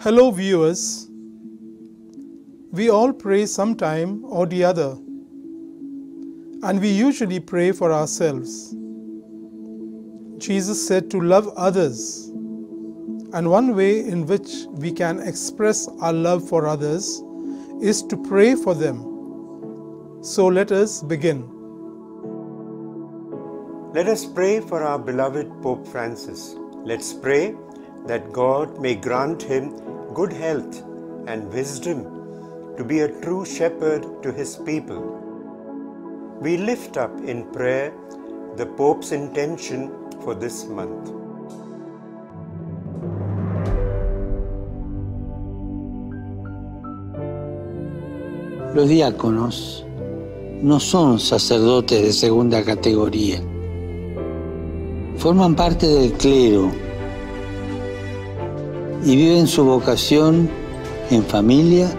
Hello, viewers. We all pray sometime or the other, and we usually pray for ourselves. Jesus said to love others, and one way in which we can express our love for others is to pray for them. So let us begin. Let us pray for our beloved Pope Francis. Let's pray that God may grant him good health and wisdom to be a true shepherd to his people. We lift up in prayer the Pope's intention for this month. Los diáconos no son sacerdotes de segunda categoría. Forman parte del clero y viven su vocación en familia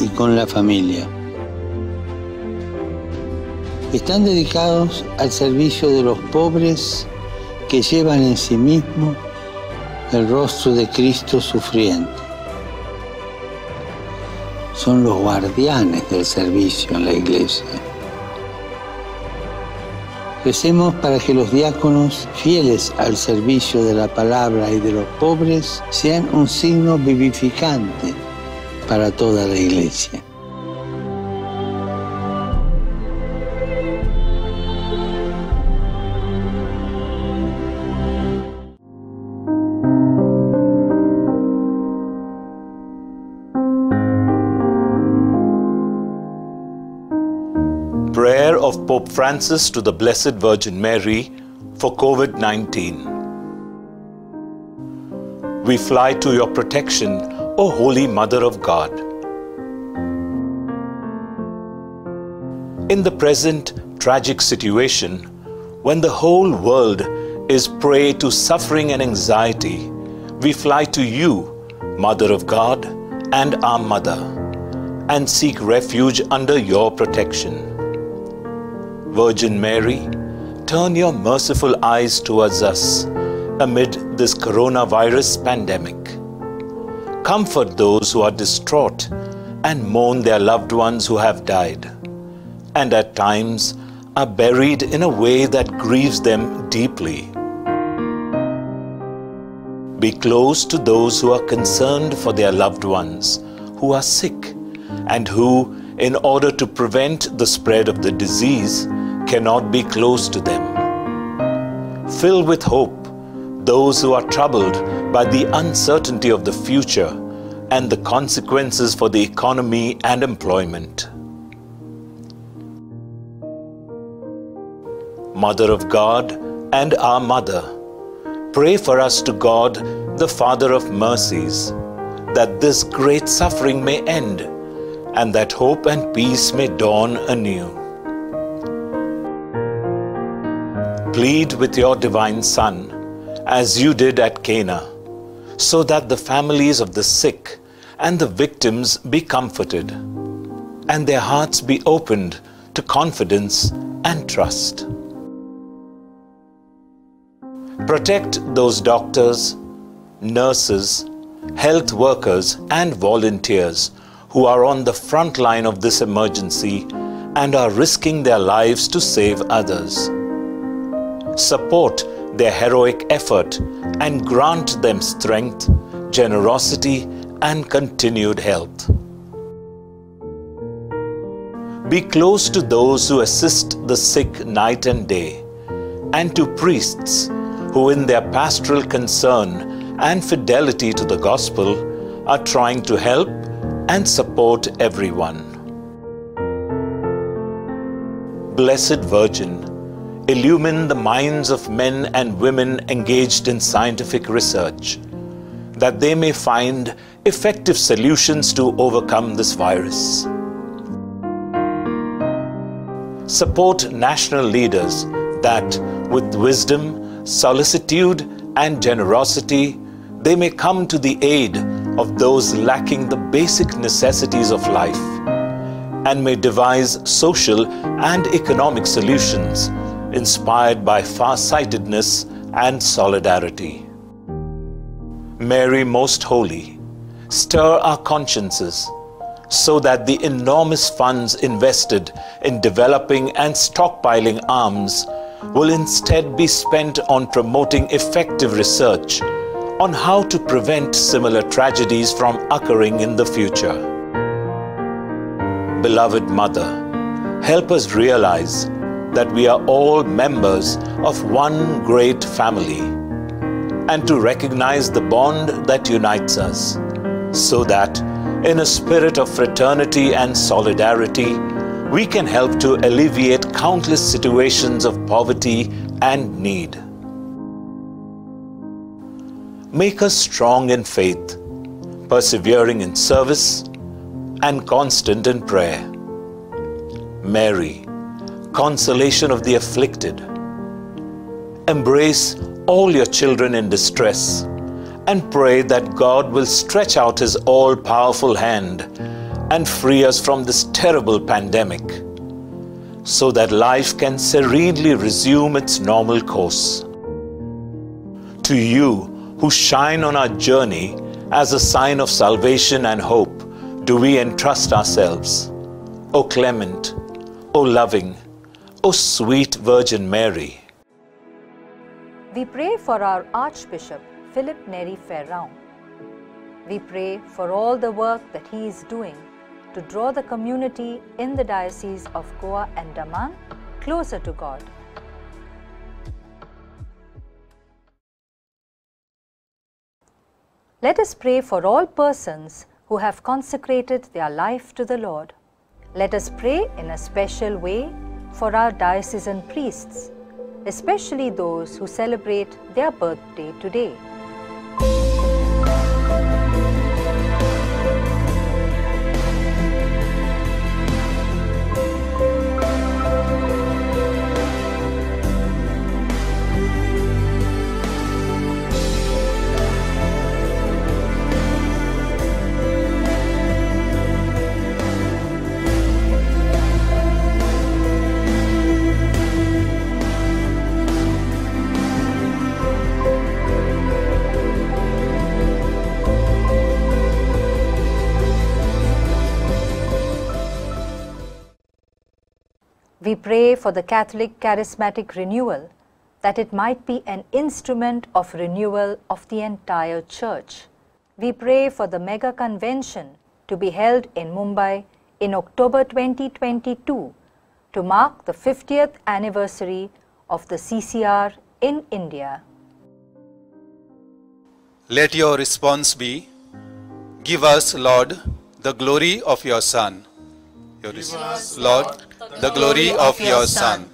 y con la familia. Están dedicados al servicio de los pobres que llevan en sí mismo el rostro de Cristo sufriente. Son los guardianes del servicio en la iglesia. Recemos para que los diáconos, fieles al servicio de la palabra y de los pobres, sean un signo vivificante para toda la iglesia. Francis to the Blessed Virgin Mary for COVID 19. We fly to your protection, O Holy Mother of God. In the present tragic situation, when the whole world is prey to suffering and anxiety, we fly to you, Mother of God and our Mother, and seek refuge under your protection. Virgin Mary, turn your merciful eyes towards us amid this coronavirus pandemic. Comfort those who are distraught and mourn their loved ones who have died, and at times are buried in a way that grieves them deeply. Be close to those who are concerned for their loved ones who are sick and who, in order to prevent the spread of the disease, cannot be close to them. Fill with hope those who are troubled by the uncertainty of the future and the consequences for the economy and employment. Mother of God and our Mother, pray for us to God, the Father of mercies, that this great suffering may end and that hope and peace may dawn anew. Plead with your divine Son, as you did at Cana, so that the families of the sick and the victims be comforted, and their hearts be opened to confidence and trust. Protect those doctors, nurses, health workers, and volunteers who are on the front line of this emergency and are risking their lives to save others. Support their heroic effort and grant them strength, generosity, and continued health. Be close to those who assist the sick night and day, and to priests who, in their pastoral concern and fidelity to the gospel, are trying to help and support everyone. Blessed Virgin, illumine the minds of men and women engaged in scientific research, that they may find effective solutions to overcome this virus. Support national leaders that, with wisdom, solicitude, and generosity, they may come to the aid of those lacking the basic necessities of life and may devise social and economic solutions inspired by far-sightedness and solidarity. Mary Most Holy, stir our consciences so that the enormous funds invested in developing and stockpiling arms will instead be spent on promoting effective research on how to prevent similar tragedies from occurring in the future. Beloved Mother, help us realize that we are all members of one great family and to recognize the bond that unites us so that in a spirit of fraternity and solidarity, we can help to alleviate countless situations of poverty and need. Make us strong in faith, persevering in service, and constant in prayer. Mary, consolation of the afflicted, embrace all your children in distress and pray that God will stretch out His all powerful hand and free us from this terrible pandemic so that life can serenely resume its normal course. To you who shine on our journey as a sign of salvation and hope, do we entrust ourselves. O clement, O loving, O sweet Virgin Mary. We pray for our Archbishop Philip Neri Ferrão. We pray for all the work that he is doing to draw the community in the Diocese of Goa and Daman closer to God. Let us pray for all persons who have consecrated their life to the Lord. Let us pray in a special way for our diocesan priests, especially those who celebrate their birthday today. We pray for the Catholic charismatic renewal, that it might be an instrument of renewal of the entire Church. We pray for the mega convention to be held in Mumbai in October 2022 to mark the 50th anniversary of the CCR in India. Let your response be Give us, Lord, the glory of your Son. Your response, Lord, the glory of your Son.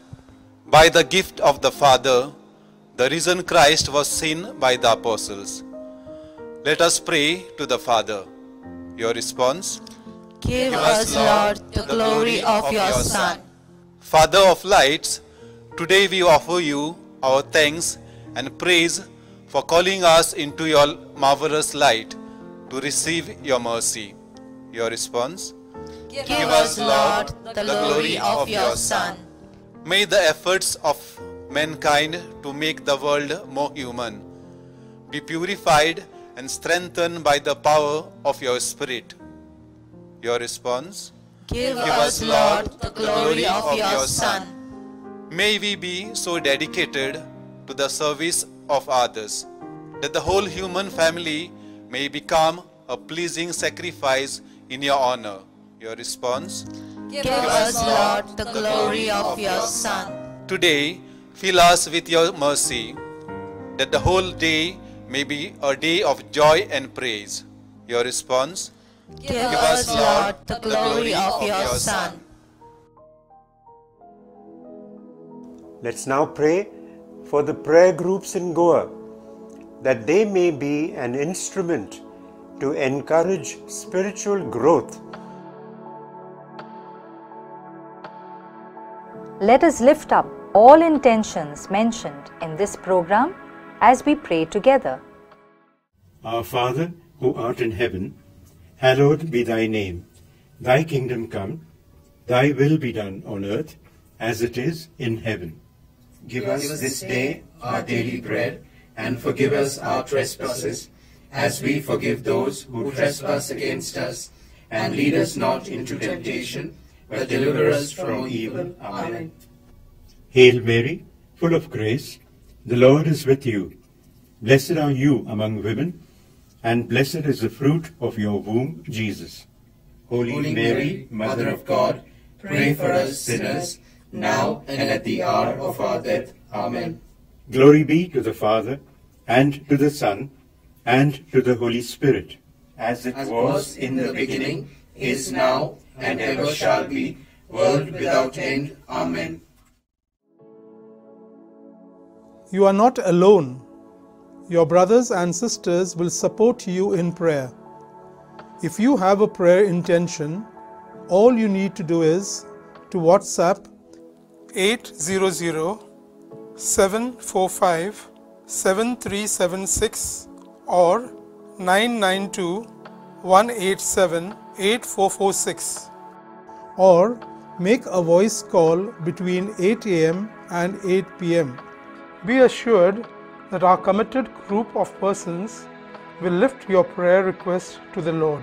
By the gift of the Father, the risen Christ was seen by the apostles. Let us pray to the Father. Your response, Give us, Lord, the glory of your Son. Father of lights, today we offer you our thanks and praise for calling us into your marvelous light to receive your mercy. Your response, Give us, Lord, the glory of your Son. May the efforts of mankind to make the world more human be purified and strengthened by the power of your Spirit. Your response, Give us, Lord, the glory of your Son. May we be so dedicated to the service of others that the whole human family may become a pleasing sacrifice in your honor. Your response, Give us, Lord, the glory of your Son. Today, fill us with your mercy, that the whole day may be a day of joy and praise. Your response, Give us, Lord, the glory of your Son. Let's now pray for the prayer groups in Goa that they may be an instrument to encourage spiritual growth. Let us lift up all intentions mentioned in this program as we pray together. Our Father, who art in heaven, hallowed be thy name. Thy kingdom come, thy will be done on earth as it is in heaven. Give us this day our daily bread, and forgive us our trespasses, as we forgive those who trespass against us. And lead us not into temptation, but deliver us from evil. Amen. Hail Mary, full of grace, the Lord is with you. Blessed are you among women, and blessed is the fruit of your womb, Jesus. Holy Mary, Mother of God, pray for us sinners, now and at the hour of our death. Amen. Glory be to the Father, and to the Son, and to the Holy Spirit, as it As was was in the beginning, is now, and ever shall be, world without end. Amen. You are not alone. Your brothers and sisters will support you in prayer. If you have a prayer intention, all you need to do is to WhatsApp 800 745 7376 or 992 187 8446 or make a voice call between 8 am and 8 pm. Be assured that our committed group of persons will lift your prayer request to the Lord.